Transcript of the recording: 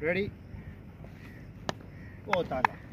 Ready? Go, tala.